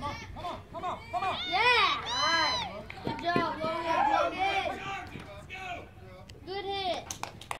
Come on, come on.